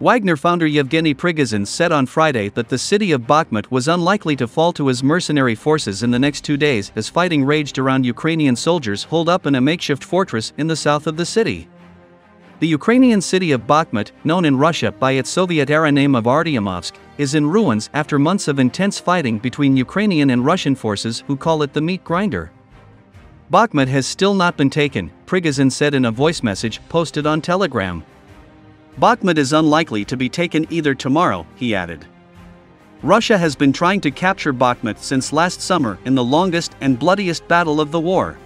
Wagner founder Yevgeny Prigozhin said on Friday that the city of Bakhmut was unlikely to fall to his mercenary forces in the next two days as fighting raged around Ukrainian soldiers holed up in a makeshift fortress in the south of the city. The Ukrainian city of Bakhmut, known in Russia by its Soviet-era name of Artyomovsk, is in ruins after months of intense fighting between Ukrainian and Russian forces who call it the meat grinder. Bakhmut has still not been taken, Prigozhin said in a voice message posted on Telegram. Bakhmut is unlikely to be taken either tomorrow, he added. Russia has been trying to capture Bakhmut since last summer in the longest and bloodiest battle of the war.